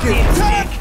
Take.